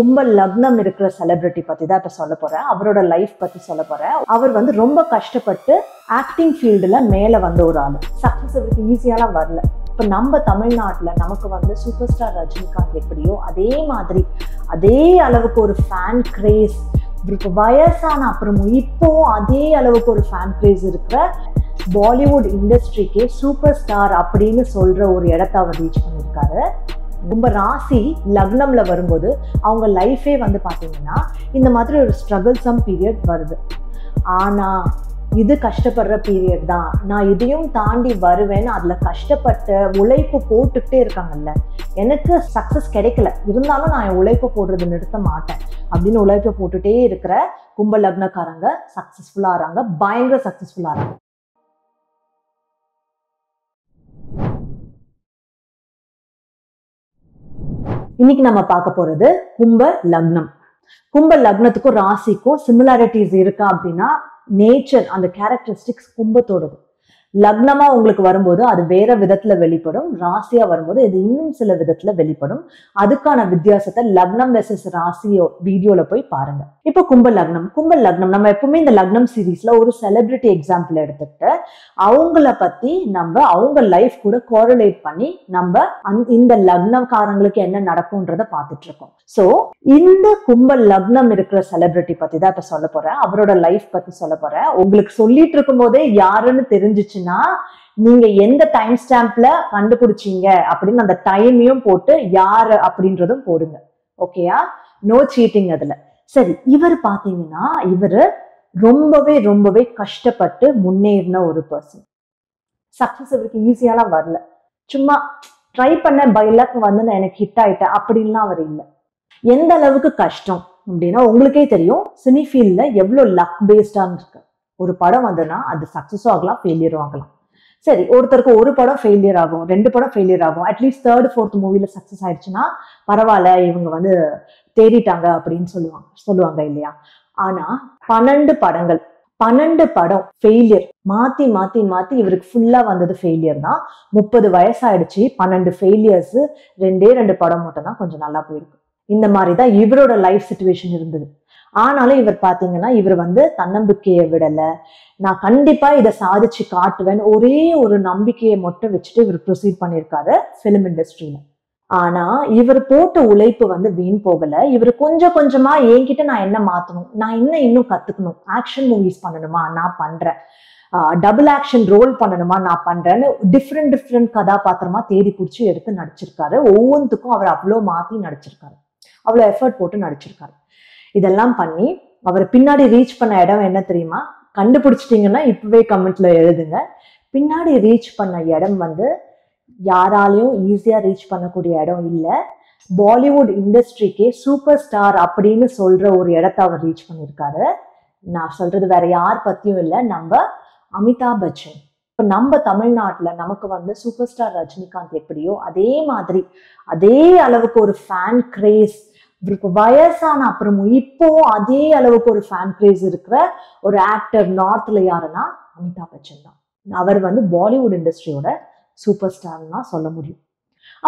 கும்ப லக்னம் இருக்கிற செலிபிரிட்டி பத்தி தான் இப்ப சொல்ல போறேன். அவரோட லைஃப் பத்தி சொல்ல போறேன். அவர் வந்து ரொம்ப கஷ்டப்பட்டு ஆக்டிங் ஃபீல்டுல மேல வந்த ஒரு ஆள். சக்சஸ் அவருக்கு ஈஸியாலாம் வரல. இப்ப நம்ம தமிழ்நாட்டில் நமக்கு வந்து சூப்பர் ஸ்டார் ரஜினிகாந்த் எப்படியோ அதே மாதிரி அதே அளவுக்கு ஒரு ஃபேன் கிரேஸ் இப்போ வயசான அப்புறமும் இப்போ அதே அளவுக்கு ஒரு ஃபேன் கிரேஸ் இருக்கிற பாலிவுட் இண்டஸ்ட்ரிக்கே சூப்பர் ஸ்டார் அப்படின்னு சொல்ற ஒரு இடத்த அவர் ரீச் பண்ணியிருக்காரு. கும்ப ராசி லக்னம்ல வரும்போது அவங்க லைஃபே வந்து பார்த்தீங்கன்னா இந்த மாதிரி ஒரு ஸ்ட்ரகிள்சம் பீரியட் வருது. ஆனால் இது கஷ்டப்படுற பீரியட் தான். நான் இதையும் தாண்டி வருவேன்னு அதில் கஷ்டப்பட்டு உழைப்பு போட்டுக்கிட்டே இருக்காங்கல்ல. எனக்கு சக்ஸஸ் கிடைக்கல. இருந்தாலும் நான் என் உழைப்பு போடுறது நிறுத்த மாட்டேன். அப்படின்னு உழைப்பு போட்டுகிட்டே இருக்கிற கும்ப லக்னக்காரங்க சக்சஸ்ஃபுல்லா பயங்கர சக்ஸஸ்ஃபுல்லாக ஆறாங்க இன்னைக்கு நம்ம பார்க்க போறது கும்ப லக்னம். கும்ப லக்னத்துக்கும் ராசிக்கும் சிமிலாரிட்டிஸ் இருக்கா அப்படின்னா நேச்சர் அந்த கேரக்டரிஸ்டிக்ஸ் கும்பத்தோடது லக்னமா உங்களுக்கு வரும்போது அது வேற விதத்துல வெளிப்படும். ராசியா வரும்போது இது இன்னும் சில விதத்துல வெளிப்படும். அதுக்கான வித்தியாசத்தை லக்னம் வெசஸ் ராசியோ வீடியோல போய் பாருங்க. இப்போ கும்ப லக்னம். கும்ப லக்னம். நம்ம எப்பவுமே இந்த லக்னம் சீரீஸ்ல ஒரு செலிபிரிட்டி எக்ஸாம்பிள் எடுத்துக்கிட்டு அவங்கள பத்தி நம்ம அவங்க லைஃப் கூட கோரலேட் பண்ணி நம்ம இந்த லக்னக்காரங்களுக்கு என்ன நடக்கும்ன்றத பார்த்துட்டு இருக்கோம். சோ இந்த கும்ப லக்னம் இருக்கிற செலிபிரிட்டி பத்தி தான் இப்ப சொல்ல போறேன். அவரோட லைஃப் பத்தி சொல்ல போறேன். உங்களுக்கு சொல்லிட்டு இருக்கும் போதே யாருன்னு இருந்துச்சுன்னா நீங்க எந்த டைம் ஸ்டாம்ப்ல கண்டுபிடிச்சீங்க அப்படின்னு அந்த டைமையும் போட்டு யாரு அப்படின்றதும் போடுங்க. ஓகேயா நோ சீட்டிங் அதுல. சரி இவர் பாத்தீங்கன்னா இவரு ரொம்பவே ரொம்பவே கஷ்டப்பட்டு முன்னேறின ஒரு பர்சன் சக்சஸ் இவருக்கு ஈஸியாலாம் வரல. சும்மா ட்ரை பண்ண பை லக் வந்து நான் எனக்கு ஹிட் ஆயிட்டேன். அப்படின்லாம் அவர் இல்லை. எந்த அளவுக்கு கஷ்டம் அப்படின்னா உங்களுக்கே தெரியும் சினி ஃபீல்ட்ல எவ்வளவு லக் பேஸ்டான்னு இருக்கு. ஒரு படம் வந்ததுன்னா அது சக்ஸஸும் ஆகலாம் ஃபெயிலியரும் ஆகலாம். சரி ஒருத்தருக்கு ஒரு படம் ஃபெயிலியர் ஆகும் ரெண்டு படம் ஃபெயிலியர் ஆகும் அட்லீஸ்ட் தேர்ட் ஃபோர்த் மூவில சக்ஸஸ் ஆயிடுச்சுன்னா பரவாயில்ல இவங்க வந்து தேடிட்டாங்க அப்படின்னு சொல்லுவாங்க சொல்லுவாங்க இல்லையா? ஆனா பன்னெண்டு படங்கள் பன்னெண்டு படம் ஃபெயிலியர் மாத்தி மாத்தி மாத்தி இவருக்கு ஃபுல்லா வந்தது ஃபெயிலியர் தான். முப்பது வயசாயிடுச்சு பன்னெண்டு ஃபெயிலியர்ஸ் ரெண்டே ரெண்டு படம் மட்டும் தான் கொஞ்சம் நல்லா போயிருக்கு. இந்த மாதிரி தான் இவரோட லைஃப் சுச்சுவேஷன் இருந்தது. ஆனாலும் இவர் பாத்தீங்கன்னா இவர் வந்து தன்னம்பிக்கையை விடல. நான் கண்டிப்பா இதை சாதிச்சு காட்டுவேன் ஒரே ஒரு நம்பிக்கையை மட்டும் வச்சுட்டு இவர் ப்ரொசீட் பண்ணியிருக்காரு ஃபிலிம் இண்டஸ்ட்ரியில ஆனா இவர் போட்ட உழைப்பு வந்து வீண் போகல. இவர் கொஞ்சம் கொஞ்சமா என்கிட்ட நான் என்ன மாத்தணும்? நான் என்ன இன்னும் கத்துக்கணும்? ஆக்ஷன் மூவிஸ் பண்ணணுமா? நான் பண்றேன். டபுள் ஆக்ஷன் ரோல் பண்ணணுமா? நான் பண்றேன்னு டிஃப்ரெண்ட் டிஃப்ரெண்ட் கதாபாத்திரமா தேடி பிடிச்சி எடுத்து நடிச்சிருக்காரு. ஒவ்வொன்றுத்துக்கும் அவர் அவ்வளோ மாத்தி நடிச்சிருக்காரு. அவ்வளோ எஃபர்ட் போட்டு நடிச்சிருக்காரு. இதெல்லாம் பண்ணி அவர் பின்னாடி ரீச் பண்ண இடம் என்ன தெரியுமா? கண்டுபிடிச்சிட்டிங்கன்னா இப்பவே கமெண்ட்ல எழுதுங்க. பின்னாடி ரீச் பண்ண இடம் வந்து யாராலையும் ஈஸியாக ரீச் பண்ணக்கூடிய இடம் இல்லை. பாலிவுட் இண்டஸ்ட்ரிக்கே சூப்பர் ஸ்டார் அப்படின்னு சொல்ற ஒரு இடத்த அவர் ரீச் பண்ணியிருக்காரு நான் சொல்றது வேற யார் பத்தியும் இல்லை. நம்ம அமிதாப் பச்சன். இப்போ நம்ம தமிழ்நாட்டில் நமக்கு வந்து சூப்பர் ஸ்டார் ரஜினிகாந்த் எப்படியோ அதே மாதிரி அதே அளவுக்கு ஒரு ஃபேன் கிரேஸ் இவருக்கு வயசான அப்புறமும் இப்போ அதே அளவுக்கு ஒரு ஃபேன் கிரேஸ் இருக்கிற ஒரு ஆக்டர் நார்த்ல யாருன்னா அமிதாப் பச்சன் தான். அவர் வந்து பாலிவுட் இண்டஸ்ட்ரியோட சூப்பர் ஸ்டார்னா சொல்ல முடியும்.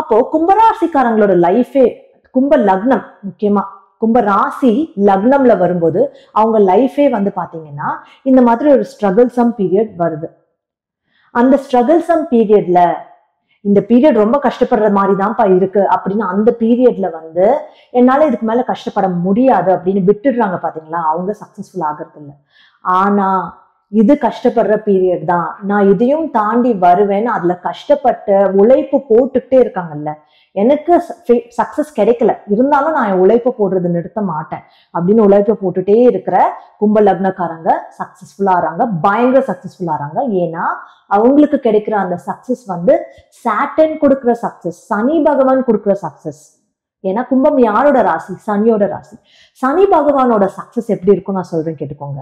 அப்போ கும்பராசிக்காரங்களோட லைஃபே கும்ப லக்னம் முக்கியமா கும்ப ராசி லக்னம்ல வரும்போது அவங்க லைஃபே வந்து பாத்தீங்கன்னா இந்த மாதிரி ஒரு ஸ்ட்ரகிள்சம் பீரியட் வருது. அந்த ஸ்ட்ரகிள்சம் பீரியட்ல இந்த பீரியட் ரொம்ப கஷ்டப்படுற மாதிரி தான்ப்பா இருக்கு. அப்படின்னு அந்த பீரியட்ல வந்து என்னால இதுக்கு மேல கஷ்டப்பட முடியாது அப்படின்னு விட்டுடுறாங்க பாத்தீங்களா? அவங்க சக்சஸ்ஃபுல் ஆகிறது இல்ல ஆனா இது கஷ்டப்படுற பீரியட் தான். நான் இதையும் தாண்டி வருவேன்னு அதுல கஷ்டப்பட்டு உழைப்பு போட்டுக்கிட்டே இருக்காங்கல்ல. எனக்கு சக்சஸ் கிடைக்கல. இருந்தாலும் நான் என் உழைப்பு போடுறது நிறுத்த மாட்டேன். அப்படின்னு உழைப்பை போட்டுட்டே இருக்கிற கும்ப லக்னக்காரங்க சக்சஸ்ஃபுல்லா ஆறாங்க பயங்கர சக்சஸ்ஃபுல்லா ஆறாங்க ஏன்னா அவங்களுக்கு கிடைக்கிற அந்த சக்சஸ் வந்து சாட்டன் கொடுக்குற சக்சஸ் சனி பகவான் கொடுக்குற சக்சஸ் ஏன்னா கும்பம் யாரோட ராசி? சனியோட ராசி. சனி பகவானோட சக்சஸ் எப்படி இருக்கும் நான் சொல்றேன் கேட்டுக்கோங்க.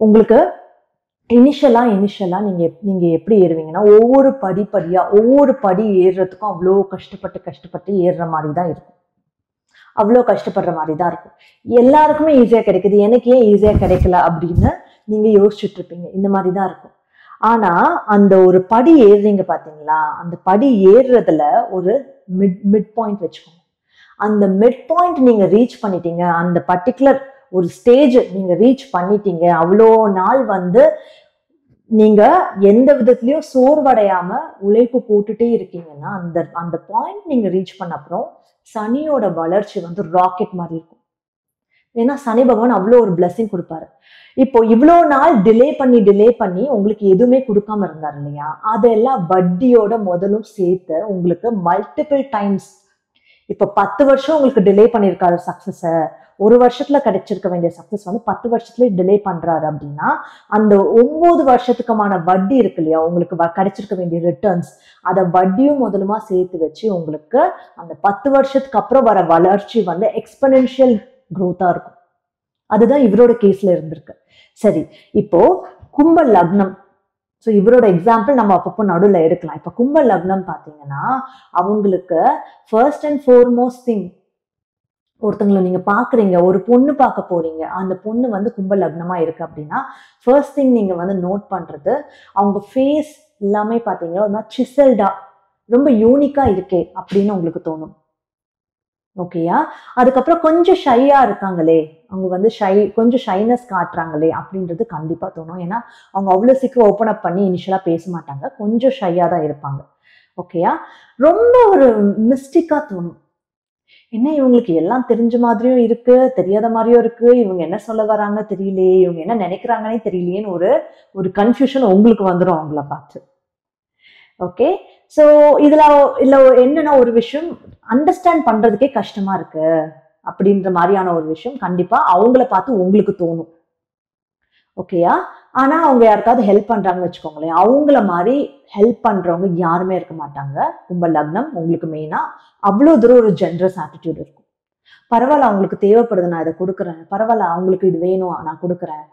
உங்களுக்கு இனிஷியலாக இனிஷியலாக நீங்கள் எப்- நீங்கள் எப்படி ஏறுவீங்கன்னா ஒவ்வொரு படிப்படியா ஒவ்வொரு படி ஏறுறதுக்கும் அவ்வளோ கஷ்டப்பட்டு கஷ்டப்பட்டு ஏறுற மாதிரி தான் இருக்கும். அவ்வளோ கஷ்டப்படுற மாதிரி தான் இருக்கும். எல்லாருக்குமே ஈஸியாக கிடைக்குது. எனக்கு ஏன் ஈஸியாக கிடைக்கல அப்படின்னு நீங்கள் யோசிச்சுட்டு இருப்பீங்க. இந்த மாதிரி தான் இருக்கும். ஆனால் அந்த ஒரு படி ஏறுறீங்க பார்த்தீங்களா அந்த படி ஏறுறதுல ஒரு மிட் மிட் பாயிண்ட் வச்சுக்கோங்க. அந்த மிட் பாயிண்ட் நீங்கள் ரீச் பண்ணிட்டீங்க. அந்த பர்டிகுலர் ஒரு ஸ்டேஜ் நீங்க ரீச் பண்ணிட்டீங்க. அவ்வளோ நாள் வந்து நீங்க எந்த விதத்துலயும் சோர்வடையாம உழைப்பு போட்டுட்டே இருக்கீங்கன்னா அந்த அந்த பாயிண்ட் நீங்க ரீச் பண்ண அப்புறம் சனியோட வளர்ச்சி வந்து ராக்கெட் மாதிரி இருக்கும். ஏன்னா சனி பகவான் அவ்வளோ ஒரு பிளஸ்ஸிங் கொடுப்பாரு. இப்போ இவ்வளோ நாள் டிலே பண்ணி டிலே பண்ணி உங்களுக்கு எதுவுமே கொடுக்காம இருந்தார் இல்லையா? அதெல்லாம் வட்டியோட முதலும் சேர்த்து உங்களுக்கு மல்டிபிள் டைம்ஸ் இப்போ பத்து வருஷம் உங்களுக்கு டிலே பண்ணியிருக்காரு சக்ஸஸை ஒரு வருஷத்துல கிடைச்சிருக்க வேண்டிய சக்சஸ் வந்து பத்து வருஷத்துல டிலே பண்றாரு அப்படின்னா அந்த ஒன்பது வருஷத்துக்குமான வட்டி இருக்கு இல்லையா? உங்களுக்கு கிடைச்சிருக்க வேண்டிய ரிட்டர்ன்ஸ் அதை வட்டியும் முதலுமா சேர்த்து வச்சு உங்களுக்கு அந்த பத்து வருஷத்துக்கு அப்புறம் வர வளர்ச்சி வந்து எக்ஸ்பனென்ஷியல் குரோத்தா இருக்கும். அதுதான் இவரோட கேஸ்ல இருந்திருக்கு. சரி இப்போ கும்ப லக்னம். ஸோ இவரோட எக்ஸாம்பிள் நம்ம அப்பப்போ நடுவில் இருக்கலாம் இப்போ கும்ப லக்னம் பார்த்தீங்கன்னா அவங்களுக்கு ஃபர்ஸ்ட் அண்ட் ஃபோர்மோஸ்ட் திங் ஒருத்தங்களை நீங்க பாக்குறீங்க ஒரு பொண்ணு பார்க்க போறீங்க அந்த பொண்ணு வந்து கும்ப லக்னமா இருக்கு அப்படின்னா ஃபர்ஸ்ட் திங் நீங்க வந்து நோட் பண்றது அவங்க ஃபேஸ் எல்லாமே பாத்தீங்கன்னா ஒரு மாதிரி சிசல்டா ரொம்ப யூனிக்கா இருக்கே அப்படின்னு உங்களுக்கு தோணும். ஓகேயா அதுக்கப்புறம் கொஞ்சம் ஷையா இருக்காங்களே அவங்க வந்து ஷை கொஞ்சம் ஷைனஸ் காட்டுறாங்களே அப்படின்றது கண்டிப்பா தோணும். ஏன்னா அவங்க அவ்வளோ சீக்கிரம் ஓப்பன் அப் பண்ணி இனிஷியலா பேச மாட்டாங்க கொஞ்சம் ஷையா தான் இருப்பாங்க. ஓகேயா ரொம்ப ஒரு மிஸ்டிக்கா தோணும். என்ன இவங்களுக்கு எல்லாம் தெரிஞ்ச மாதிரியும் இருக்கு தெரியாத மாதிரியும் இருக்கு இவங்க என்ன சொல்ல வராங்க தெரியலையே இவங்க என்ன நினைக்கிறாங்கன்னே தெரியலையேன்னு ஒரு ஒரு கன்ஃபியூஷன் உங்களுக்கு வந்துடும் அவங்கள பார்த்து. ஓகே ஸோ இதுல இதுல என்னன்னா ஒரு விஷயம் அண்டர்ஸ்டாண்ட் பண்றதுக்கே கஷ்டமா இருக்கு அப்படின்ற மாதிரியான ஒரு விஷயம் கண்டிப்பா அவங்கள பார்த்து உங்களுக்கு தோணும். ஓகேயா ஆனால் அவங்க யாருக்காவது ஹெல்ப் பண்ணுறாங்கன்னு வச்சுக்கோங்களேன். அவங்கள மாதிரி ஹெல்ப் பண்ணுறவங்க யாருமே இருக்க மாட்டாங்க. உங்கள் லக்னம் உங்களுக்கு மெயினாக அவ்வளோ தூரம் ஒரு ஜென்ரஸ் ஆட்டிடியூட் இருக்கும். பரவாயில்ல அவங்களுக்கு தேவைப்படுது நான் இதை கொடுக்குறேன். பரவாயில்ல அவங்களுக்கு இது வேணும் நான் கொடுக்குறேன்.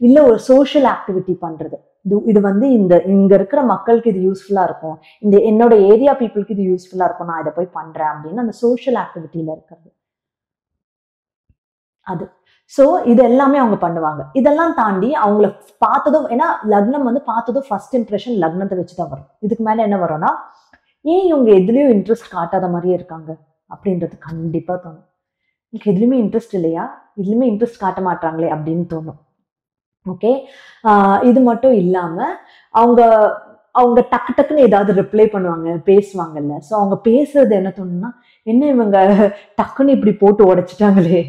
இல்லை ஒரு சோஷியல் ஆக்டிவிட்டி பண்ணுறது இது இது வந்து இந்த இங்கே இருக்கிற மக்களுக்கு இது யூஸ்ஃபுல்லாக இருக்கும். இந்த என்னோட ஏரியா பீப்புளுக்கு இது யூஸ்ஃபுல்லாக இருக்கும். நான் இதை போய் பண்றேன் அப்படின்னு அந்த சோஷியல் ஆக்டிவிட்டியில் இருக்கிறது. அது. ஸோ இது எல்லாமே அவங்க பண்ணுவாங்க. இதெல்லாம் தாண்டி அவங்கள பார்த்ததும் ஏன்னா லக்னம் வந்து பார்த்ததும் ஃபர்ஸ்ட் இம்ப்ரெஷன் லக்னத்தை வச்சு தான் வரும். இதுக்கு மேலே என்ன வரும்னா ஏன் இவங்க எதுலேயும் இன்ட்ரெஸ்ட் காட்டாத மாதிரியே இருக்காங்க? அப்படின்றது கண்டிப்பாக தோணும். எனக்கு எதுலையுமே இன்ட்ரெஸ்ட் இல்லையா? இதுலையுமே இன்ட்ரெஸ்ட் காட்ட மாட்டாங்களே அப்படின்னு தோணும். ஓகே இது மட்டும் இல்லாமல் அவங்க அவங்க டக்கு டக்குன்னு ஏதாவது ரிப்ளை பண்ணுவாங்க பேசுவாங்கல்ல. ஸோ அவங்க பேசுறது என்ன தோணுன்னா என்ன இவங்க டக்குன்னு இப்படி போட்டு உடைச்சிட்டாங்களே?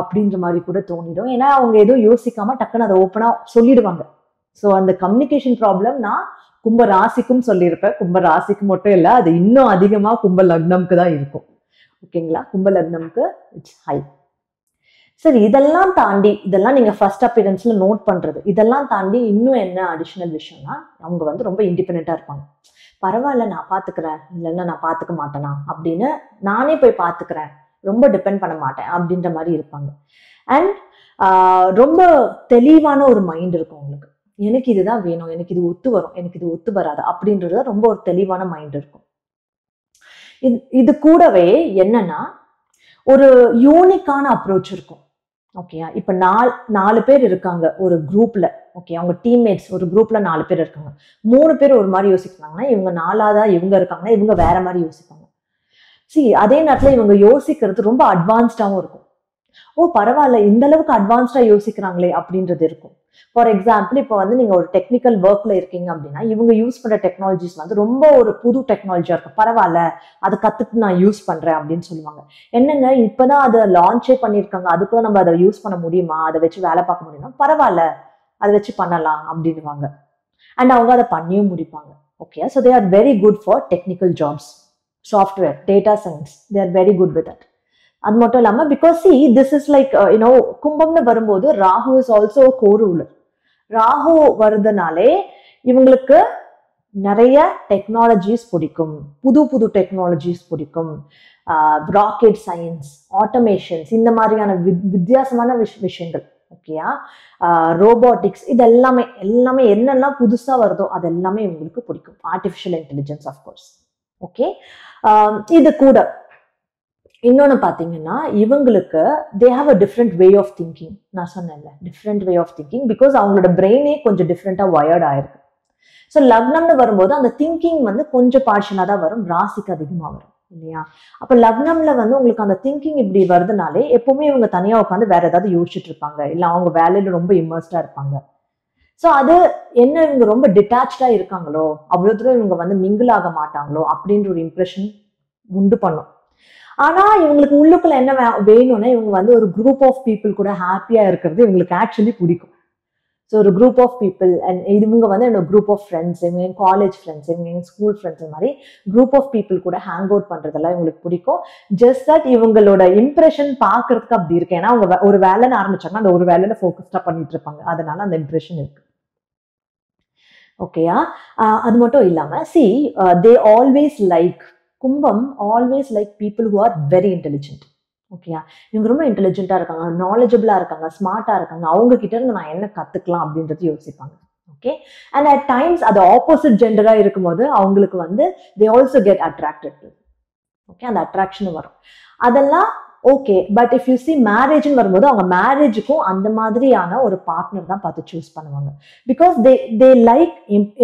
அப்படின்ற மாதிரி கூட தோணிடும். ஏன்னா அவங்க எதுவும் யோசிக்காம டக்குன்னு அதை ஓப்பனாக சொல்லிடுவாங்க. ஸோ அந்த கம்யூனிகேஷன் ப்ராப்ளம் நான் கும்ப ராசிக்கும் சொல்லியிருப்பேன். கும்ப ராசிக்கு மட்டும் இல்லை அது இன்னும் அதிகமாக கும்ப லக்னம்க்கு தான் இருக்கும். ஓகேங்களா கும்ப லக்னம்க்கு இட்ஸ் ஹை சரி இதெல்லாம் தாண்டி இதெல்லாம் நீங்க ஃபர்ஸ்ட் அப்பியரன்ஸ்ல நோட் பண்றது. இதெல்லாம் தாண்டி இன்னும் என்ன அடிஷனல் விஷயம்னா அவங்க வந்து ரொம்ப இண்டிபெண்டா இருப்பாங்க. பரவாயில்ல நான் பாத்துக்கிறேன். இல்லைன்னா நான் பாத்துக்க மாட்டேனா? அப்படின்னு நானே போய் பாத்துக்கிறேன். ரொம்ப டிபெண்ட் பண்ண மாட்டேன் அப்படின்ற மாதிரி இருப்பாங்க. அண்ட் ரொம்ப தெளிவான ஒரு மைண்ட் இருக்கும் உங்களுக்கு. எனக்கு இதுதான் வேணும். எனக்கு இது ஒத்து வரும். எனக்கு இது ஒத்து வராது அப்படின்றதுல ரொம்ப ஒரு தெளிவான மைண்ட் இருக்கும். இது இது கூடவே என்னன்னா ஒரு யூனிக்கான அப்ரோச் இருக்கும். ஓகேயா இப்போ நாலு நாலு பேர் இருக்காங்க ஒரு குரூப்ல ஓகே அவங்க டீம்மேட்ஸ் ஒரு குரூப்ல நாலு பேர் இருக்காங்க. மூணு பேர் ஒரு மாதிரி யோசிக்கிறாங்கன்னா இவங்க நாலாவதா இவங்க இருக்காங்கன்னா இவங்க வேற மாதிரி யோசிப்பாங்க. சி அதே நேரத்தில் இவங்க யோசிக்கிறது ரொம்ப அட்வான்ஸ்டாகவும் இருக்கும். ஓ பரவாயில்ல இந்த அளவுக்கு அட்வான்ஸ்டா யோசிக்கிறாங்களே அப்படின்றது இருக்கும். ஃபார் எக்ஸாம்பிள் இப்போ வந்து நீங்க ஒரு டெக்னிக்கல் ஒர்க்ல இருக்கீங்க அப்படின்னா இவங்க யூஸ் பண்ற டெக்னாலஜிஸ் வந்து ரொம்ப ஒரு புது டெக்னாலஜியா இருக்கும். பரவாயில்ல அதை கத்துட்டு நான் யூஸ் பண்றேன் அப்படின்னு சொல்லுவாங்க. என்னங்க இப்பதான் அதை லான்ச்சே பண்ணியிருக்காங்க. அதுக்குள்ள நம்ம அதை யூஸ் பண்ண முடியுமா? அதை வச்சு வேலை பார்க்க முடியுமா? பரவாயில்ல அதை வச்சு பண்ணலாம் அப்படின்னுவாங்க. அண்ட் அவங்க அதை பண்ணியும் முடிப்பாங்க. Okay so they are very good for technical jobs software data science they are very good with at அது மட்டும் இல்லாமல் because see this is like you know கும்பம்னு வரும்போது Rahu is also coruler Rahu வருதுனாலே இவங்களுக்கு நிறைய டெக்னாலஜிஸ் பிடிக்கும். புது புது technologies பிடிக்கும். ராக்கெட் சயின்ஸ் ஆட்டோமேஷன்ஸ் இந்த மாதிரியான வித் வித்தியாசமான விஷ் விஷயங்கள் ஓகேயா ரோபோட்டிக்ஸ் இது எல்லாமே எல்லாமே என்னெல்லாம் புதுசாக வருதோ அது எல்லாமே இவங்களுக்கு பிடிக்கும். ஆர்டிஃபிஷியல் இன்டெலிஜென்ஸ் ஆஃப்கோர்ஸ் ஓகே இது கூட இன்னொன்று பார்த்தீங்கன்னா இவங்களுக்கு they have a different way of thinking நான் சொன்னேன்ல different way of thinking because அவங்களோட பிரெயினே கொஞ்சம் டிஃப்ரெண்ட்டாக ஒயர்ட் ஆயிருக்கு. ஸோ லக்னம்னு வரும்போது அந்த திங்கிங் வந்து கொஞ்சம் பார்ஷலாக தான் வரும் ராசிக்கு அதிகமாக வரும் இல்லையா? அப்போ லக்னம்ல வந்து உங்களுக்கு அந்த திங்கிங் இப்படி வருதுனாலே எப்பவுமே இவங்க தனியாக உட்காந்து வேற ஏதாவது யோசிச்சுட்டு இருப்பாங்க. இல்லை அவங்க வேலையில ரொம்ப இம்மர்ஸ்டா இருப்பாங்க. ஸோ அது என்ன இவங்க ரொம்ப டிட்டாச்சா இருக்காங்களோ அவ்வளோ தூரம் இவங்க வந்து மிங்கிள் ஆக மாட்டாங்களோ அப்படின்ற ஒரு இம்ப்ரெஷன் உண்டு பண்ணும். ஆனா இவங்களுக்கு உள்ளுக்குள்ள என்ன வேணும்னா இவங்க வந்து ஒரு குரூப் ஆஃப் பீப்புள் கூட ஹாப்பியா இருக்கிறது இவங்களுக்கு ஆக்சுவலி பிடிக்கும். ஸோ ஒரு குரூப் ஆஃப் பீப்புள் அண்ட் இவங்க வந்து என்னோட குரூப் ஆஃப் ஃப்ரெண்ட்ஸ் இவங்க என் காலேஜ் ஃப்ரெண்ட்ஸ் இவங்க என் ஸ்கூல் ஃப்ரெண்ட்ஸ் மாதிரி குரூப் ஆஃப் பீப்புள் கூட ஹேங் அவுட் பண்ணுறதெல்லாம் இவங்களுக்கு பிடிக்கும். ஜஸ்ட் தட் இவங்களோட இம்ப்ரெஷன் பார்க்கறதுக்கு அப்படி இருக்கு. ஏன்னா அவங்க ஒரு வேலைன்னு ஆரம்பிச்சாங்கன்னா அந்த ஒரு வேலையில ஃபோக்கஸ்டாக பண்ணிட்டு இருப்பாங்க. அதனால அந்த இம்ப்ரெஷன் இருக்கு. ஓகேயா அது மட்டும் இல்லாமல் சி தே ஆல்வேஸ் லைக் கும்பம் always like people who are very intelligent ஓகேயா இவங்க ரொம்ப இன்டெலிஜென்ட்டாக இருக்காங்க நாலேஜபிளாக இருக்காங்க ஸ்மார்ட்டாக இருக்காங்க. அவங்க கிட்ட இருந்து நான் என்ன கற்றுக்கலாம் அப்படின்றது யோசிப்பாங்க. ஓகே அண்ட் அட் டைம்ஸ் அது ஆப்போசிட் ஜெண்டராக இருக்கும்போது அவங்களுக்கு வந்து they also get attracted okay அந்த அட்ராக்ஷனும் வரும். அதெல்லாம் okay but if you see மேரேஜ்னு வரும்போது அவங்க மேரேஜுக்கும் அந்த மாதிரியான ஒரு பார்ட்னர் தான் பார்த்து சூஸ் பண்ணுவாங்க. பிகாஸ் தே தே லைக்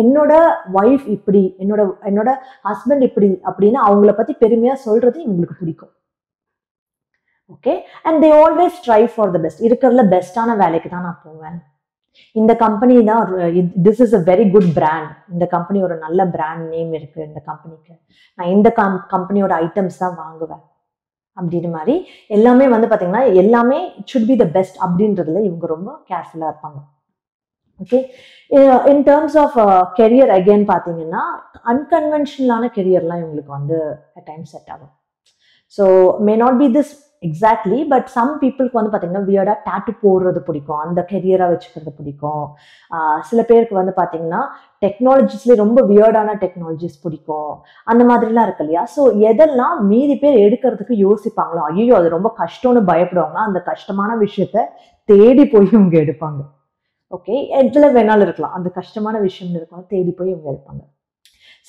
என்னோட ஒய்ஃப் இப்படி என்னோட என்னோட ஹஸ்பண்ட் இப்படி அப்படின்னு அவங்கள பத்தி பெருமையா சொல்றது இவங்களுக்கு பிடிக்கும். Okay and they always try for the best இருக்கிறதுல பெஸ்டான வேலைக்கு தான் நான் போவேன். இந்த கம்பெனி தான் this is a very good brand இந்த கம்பெனி ஒரு நல்ல பிராண்ட் நேம் இருக்கு இந்த கம்பெனிக்கு நான் இந்த கம் கம்பெனியோட ஐட்டம்ஸ் தான் வாங்குவேன். அப்படின்னு மாதிரி எல்லாமே வந்து பார்த்தீங்கன்னா எல்லாமே சுட் பி த பெஸ்ட் அப்படின்றதுல இவங்க ரொம்ப கேர்ஃபுல்லாக இருப்பாங்க. Okay in terms of career again பார்த்தீங்கன்னா அன்கன்வென்ஷனலான கெரியர்லாம் இவங்களுக்கு வந்து அட் டைம் செட் ஆகும். So may not be this exactly but some பீப்புளுக்கு வந்து பார்த்தீங்கன்னா வியர்டாக டேட்டு போடுறது பிடிக்கும். அந்த கெரியராக வச்சுக்கிறது பிடிக்கும். சில பேருக்கு வந்து பார்த்தீங்கன்னா டெக்னாலஜிஸ்லேயே ரொம்ப வியர்டான டெக்னாலஜிஸ் பிடிக்கும். அந்த மாதிரிலாம் இருக்கு இல்லையா? ஸோ எதெல்லாம் மீதி பேர் எடுக்கிறதுக்கு யோசிப்பாங்களோ ஐயோ அது ரொம்ப கஷ்டம்னு பயப்படுவாங்களோ அந்த கஷ்டமான விஷயத்த தேடி போய் இவங்க எடுப்பாங்க. ஓகே எதில் வேணாலும் இருக்கலாம். அந்த கஷ்டமான விஷயம் இருக்கும் தேடி போய் இவங்க எடுப்பாங்க.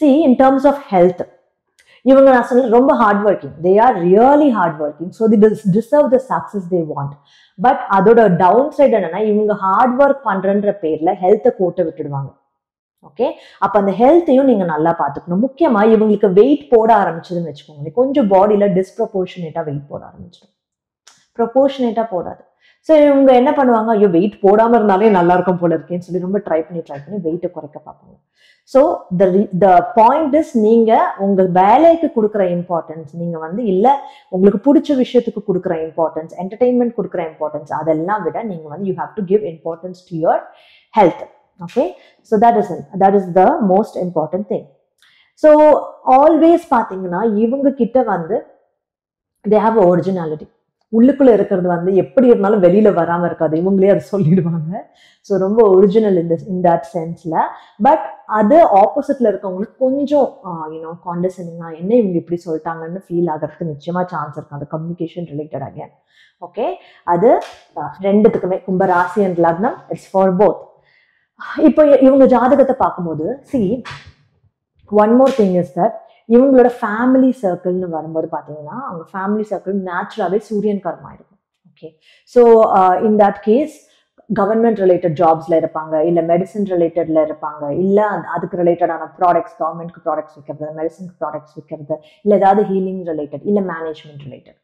See in terms of health இவங்க நான் சொல்ல ரொம்ப hard working they are really hard working so they deserve the success they want but அதோட டவுன் சைடு என்னன்னா இவங்க ஹார்ட் ஒர்க் பண்ணுறன்ற பேரில் ஹெல்த்தை கோட்டை விட்டுடுவாங்க. ஓகே அப்போ அந்த ஹெல்த்தையும் நீங்கள் நல்லா பார்த்துக்கணும். முக்கியமாக இவங்களுக்கு வெயிட் போட ஆரம்பிச்சதுன்னு வச்சுக்கோங்க கொஞ்சம் பாடியில் டிஸ்ப்ரப்போர்ஷனேட்டாக வெயிட் போட ஆரம்பிச்சிடும். ப்ரொபோர்ஷனேட்டாக போடாது. ஸோ இவங்க என்ன பண்ணுவாங்க? ஐயோ வெயிட் போடாமல் இருந்தாலே நல்லா இருக்கும் போல இருக்கேன்னு சொல்லி ரொம்ப ட்ரை பண்ணி ட்ரை பண்ணி வெயிட்டை குறைக்க பார்ப்பாங்க. So the the point is நீங்கள் உங்கள் வேலைக்கு கொடுக்குற இம்பார்ட்டன்ஸ் நீங்கள் வந்து இல்லை உங்களுக்கு பிடிச்ச விஷயத்துக்கு கொடுக்குற இம்பார்ட்டன்ஸ் என்டர்டெயின்மெண்ட் கொடுக்குற இம்பார்ட்டன்ஸ் அதெல்லாம் விட நீங்கள் வந்து you have to give importance to your health okay so that is that is the most important thing. So always பார்த்தீங்கன்னா இவங்க கிட்ட வந்து தே ஹாவ் ஒரிஜினாலிட்டி உள்ளுக்குள்ள இருக்கிறது வந்து எப்படி இருந்தாலும் வெளியில வராம இருக்காது. இவங்களே அதை சொல்லிடுவாங்க. ஸோ ரொம்ப ஒரிஜினல் இந்த இன் தட் சென்ஸ்ல பட் அது ஆப்போசிட்ல இருக்கவங்களுக்கு கொஞ்சம் யூனோ காண்டசனிங்கா என்ன இவங்க இப்படி சொல்லிட்டாங்கன்னு ஃபீல் ஆகிறதுக்கு நிச்சயமா சான்ஸ் இருக்கும் அது கம்யூனிகேஷன் ரிலேட்டட் அகேன் ஓகே அது ரெண்டுத்துக்குமே. கும்ப ராசி அண்ட் லக்னம் இட்ஸ் ஃபார் போத் இப்போ இவங்க ஜாதகத்தை பார்க்கும்போது see one more thing is that இவங்களோட ஃபேமிலி சர்க்கிள்னு வரும்போது பார்த்தீங்கன்னா அவங்க ஃபேமிலி சர்க்கிள் நேச்சுரலாகவே சூரியன் கர்மா இருக்கும். Okay so in that case government related ஜாப்ஸில் இருப்பாங்க இல்லை மெடிசன் ரிலேட்டடில் இருப்பாங்க இல்லை அதுக்கு ரிலேட்டடான ப்ராடக்ட்ஸ் கவர்மெண்ட்க்கு ப்ராடக்ட்ஸ் விற்கிறது மெடிசனுக்கு ப்ராடக்ட்ஸ் விற்கிறது இல்லை ஏதாவது ஹீலிங் ரிலேட்டட் இல்லை மேனேஜ்மெண்ட் ரிலேட்டட்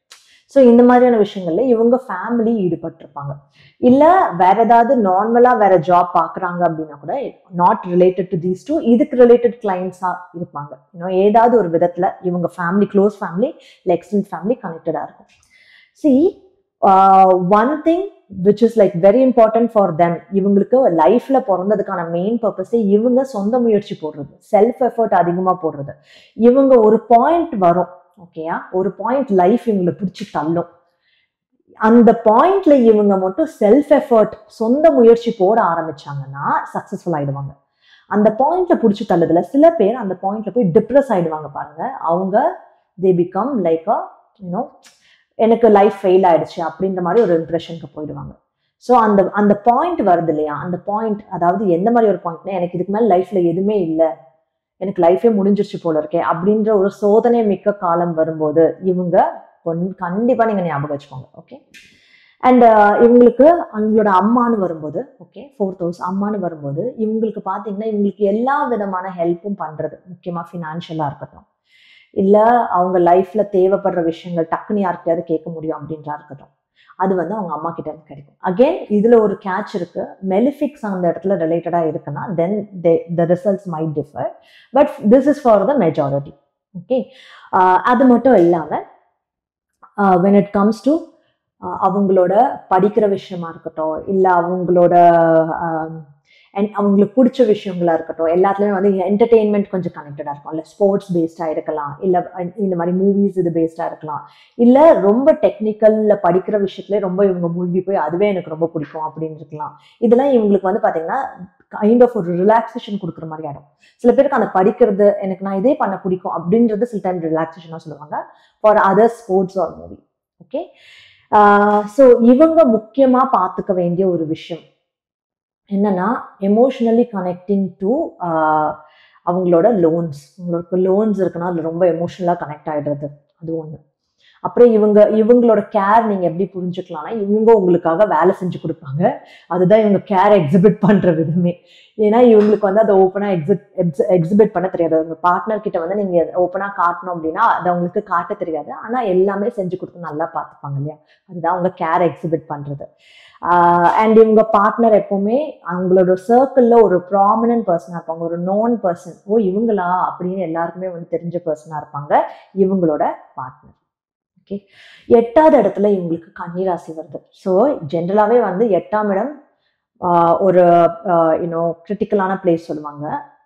ஸோ இந்த மாதிரியான விஷயங்கள்ல இவங்க ஃபேமிலி ஈடுபட்டிருப்பாங்க. இல்லை வேற ஏதாவது நார்மலாக வேற ஜாப் பார்க்குறாங்க அப்படின்னா கூட not related to these two இதுக்கு ரிலேட்டட் கிளைண்ட்ஸாக இருப்பாங்க. இன்னும் ஏதாவது ஒரு விதத்தில் இவங்க ஃபேமிலி க்ளோஸ் ஃபேமிலி இல்லை எக்ஸ்டென்ட் ஃபேமிலி கனெக்டடாக இருக்கும். See one thing which is like very important for them இவங்களுக்கு லைஃப்ல பிறந்ததுக்கான மெயின் பர்பஸே இவங்க சொந்த முயற்சி போடுறது செல்ஃப் எஃபர்ட் அதிகமாக போடுறது. இவங்க ஒரு பாயிண்ட் வரும். ஓகேயா ஒரு பாயிண்ட் லைஃப் இவங்களை பிடிச்சி தள்ளும். அந்த பாயிண்ட்ல இவங்க மட்டும் செல்ஃப் எஃபர்ட் சொந்த முயற்சி போட ஆரம்பிச்சாங்கன்னா சக்சஸ்ஃபுல் ஆயிடுவாங்க. அந்த பாயிண்ட்ல பிடிச்சி தள்ளுதுல சில பேர் அந்த பாயிண்ட்ல போய் டிப்ரெஸ் ஆயிடுவாங்க பாருங்க. அவங்க they become like a you know எனக்கு லைஃப் ஃபெயில் ஆயிடுச்சு அப்படின்ற மாதிரி ஒரு இம்ப்ரெஷனுக்கு போயிடுவாங்க. ஸோ அந்த அந்த பாயிண்ட் வருது இல்லையா? அந்த பாயிண்ட் அதாவது எந்த மாதிரி ஒரு பாயிண்ட்னா எனக்கு இதுக்கு மேலே லைஃப்ல எதுவுமே இல்லை. எனக்கு லைஃபே முடிஞ்சிருச்சு போல இருக்கே அப்படின்ற ஒரு சோதனை மிக்க காலம் வரும்போது இவங்க கொன்- கண்டிப்பா நீங்க ஞாபகம் வச்சுக்கோங்க ஓகே அண்ட் uh, இவங்களுக்கு அவங்களோட அம்மான்னு வரும்போது ஓகே ஃபோர்த் ஹவுஸ் அம்மான்னு வரும்போது இவங்களுக்கு பார்த்தீங்கன்னா இவங்களுக்கு எல்லா விதமான ஹெல்ப்பும் பண்றது முக்கியமாக ஃபினான்ஷியலாக இருக்கட்டும். இல்லை அவங்க லைஃப்ல தேவைப்படுற விஷயங்கள் டக்குன்னு யார்கிட்டயாவது கேட்க முடியும் அப்படின்றா இருக்கட்டும். அது வந்து அவங்க அம்மா கிட்ட இருந்து கிடைக்கும். அகெயின் இதுல ஒரு கேட்ச் இருக்கு. மெலிஃபிக்ஸ் அந்த இடத்துல ரிலேட்டடா இருக்குன்னா then they the results might differ but this is for the majority okay அது மட்டும் இல்லாமல் வென் இட் கம்ஸ் டு அவங்களோட படிக்கிற விஷயமா இருக்கட்டும் இல்லை அவங்களோட um, அண்ட் அவங்களுக்கு பிடிச்ச விஷயங்களா இருக்கட்டும் எல்லாத்துலேயுமே வந்து என்டர்டெயின்மெண்ட் கொஞ்சம் கனெக்டடாக இருக்கும். இல்லை ஸ்போர்ட்ஸ் பேஸ்டாக இருக்கலாம். இல்லை இந்த மாதிரி மூவிஸ் இது பேஸ்டாக இருக்கலாம். இல்லை ரொம்ப டெக்னிக்கலில் படிக்கிற விஷயத்துல ரொம்ப இவங்க மூழ்கி போய் அதுவே எனக்கு ரொம்ப பிடிக்கும் அப்படின்னு இருக்கலாம். இதெல்லாம் இவங்களுக்கு வந்து பார்த்தீங்கன்னா கைண்ட் ஆஃப் ஒரு ரிலாக்ஸேஷன் கொடுக்குற மாதிரி ஆகிடும் சில பேருக்கு அந்த படிக்கிறது எனக்கு நான் இதே பண்ண பிடிக்கும் அப்படின்றது சில டைம் ரிலாக்ஸேஷனாக சொல்லுவாங்க. For other sports or movie okay so இவங்க முக்கியமாக பார்த்துக்க வேண்டிய ஒரு விஷயம் என்னன்னா எமோஷ்னலி கனெக்டிங் டு அவங்களோட லோன்ஸ் உங்களுக்கு லோன்ஸ் இருக்குன்னா அதில் ரொம்ப எமோஷ்னலாக கனெக்ட் ஆகிடுறது அது ஒன்று அப்புறம் இவங்க இவங்களோட கேர் நீங்கள் எப்படி புரிஞ்சுக்கலாம்னா இவங்க உங்களுக்காக வேலை செஞ்சு கொடுப்பாங்க. அதுதான் இவங்க கேர் எக்ஸிபிட் பண்ணுற விதமே. ஏன்னா இவங்களுக்கு வந்து அதை ஓப்பனாக எக்ஸிட் எக்ஸிபிட் பண்ண தெரியாது. உங்கள் பார்ட்னர் கிட்ட வந்து நீங்கள் ஓப்பனாக காட்டணும் அப்படின்னா அதை அவங்களுக்கு காட்ட தெரியாது. ஆனால் எல்லாமே செஞ்சு கொடுத்து நல்லா பார்த்துப்பாங்க இல்லையா? அதுதான் அவங்க கேர் எக்ஸிபிட் பண்ணுறது அண்ட் இவங்க பார்ட்னர் எப்பவுமே அவங்களோட சர்க்கிளில் ஒரு ப்ராமினன்ட் பர்சனாக இருப்பாங்க. ஒரு நோன் பர்சன் ஓ இவங்களா? அப்படின்னு எல்லாருக்குமே வந்து தெரிஞ்ச பர்சனாக இருப்பாங்க. இவங்களோட பார்ட்னர் ஓகே எட்டாவது இடத்துல இவங்களுக்கு கன்னிராசி வருது. ஸோ ஜென்ரலாகவே வந்து எட்டாம் இடம் ஒரு யூனோ கிரிட்டிக்கலான பிளேஸ் சொல்லுவாங்க.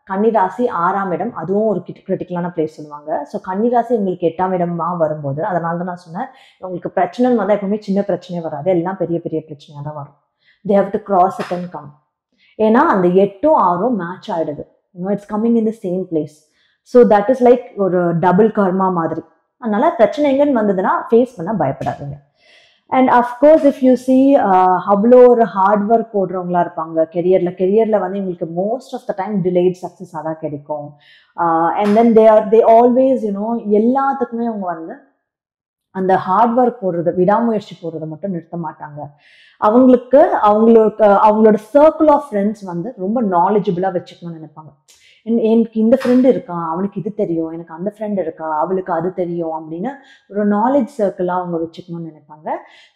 கன்னிராசி ஆறாம் இடம் அதுவும் ஒரு கிரிட்டிக்கலான பிளேஸ் சொல்லுவாங்க. ஸோ கன்னிராசி உங்களுக்கு எட்டாம் இடமா வரும்போது அதனால தான் நான் சொன்னேன் உங்களுக்கு பிரச்சனைன்னு வந்தால் எப்பவுமே சின்ன பிரச்சனையே வராது. எல்லாம் பெரிய பெரிய பிரச்சனையாக தான் வரும். They have to cross it and come ஏன்னா அந்த எட்டும் ஆறும் மேட்ச் ஆகிடுது you know it's coming in the same place so that is like ஒரு டபுள் கர்மா மாதிரி. அதனால பிரச்சனை எங்கன்னு வந்ததுன்னா ஃபேஸ் பண்ண பயப்படாதீங்க. And of course if you see அவ்வளோ ஒரு ஹார்ட் ஒர்க் போடுறவங்களா இருப்பாங்க. கெரியரில் கெரியரில் வந்து எங்களுக்கு most of the time delayed சக்ஸஸாக தான் கிடைக்கும். And then they are they always you know எல்லாத்துக்குமே அவங்க வந்து அந்த ஹார்ட் ஒர்க் போடுறது விடாமுயற்சி போடுறதை மட்டும் நிறுத்த மாட்டாங்க. அவங்களுக்கு அவங்களுக்கு அவங்களோட சர்க்கிள் ஆஃப் ஃப்ரெண்ட்ஸ் வந்து ரொம்ப நாலேஜபிளாக வச்சுக்கணும்னு நினைப்பாங்க. எனக்கு இந்த ஃப்ரெண்டு இருக்கான் அவனுக்கு இது தெரியும் எனக்கு அந்த ஃப்ரெண்ட் இருக்கா அவளுக்கு அது தெரியும் அப்படின்னு ஒரு நாலேஜ் சர்க்கிளாக அவங்க வச்சுக்கணும்னு நினைப்பாங்க.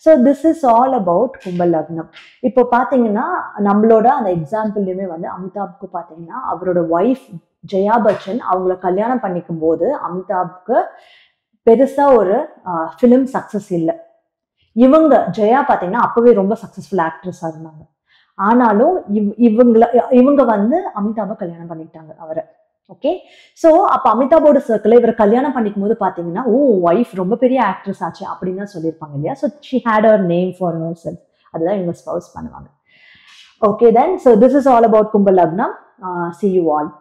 So this is all about Kumbha லக்னம் இப்போ பார்த்தீங்கன்னா நம்மளோட அந்த எக்ஸாம்பிள்லையுமே வந்து அமிதாப்க்கு பார்த்தீங்கன்னா அவரோட ஒய்ஃப் ஜெயா பச்சன் அவங்கள கல்யாணம் பண்ணிக்கும் போது அமிதாப்க்கு பெருசாக ஒரு ஃபிலிம் சக்ஸஸ் இல்லை. இவங்க ஜெயா பார்த்தீங்கன்னா அப்போவே ரொம்ப சக்ஸஸ்ஃபுல் ஆக்ட்ரஸாக இருந்தாங்க. ஆனாலும் இவ் இவங்கள இவங்க வந்து அமிதாபை கல்யாணம் பண்ணிக்கிட்டாங்க அவரை. ஓகே ஸோ அப்போ அமிதாபோட சர்க்கிளில் இவர் கல்யாணம் பண்ணிக்கும் போது பார்த்தீங்கன்னா ஓ ஒய்ஃப் ரொம்ப பெரிய ஆக்ட்ரஸ் ஆச்சு அப்படின்னு தான் சொல்லியிருப்பாங்க இல்லையா? So she had our name for herself அதுதான் இவங்க ஸ்பவுஸ் பண்ணுவாங்க. Okay then so this is all about கும்பல் லக்னம் சி யூ ஆல்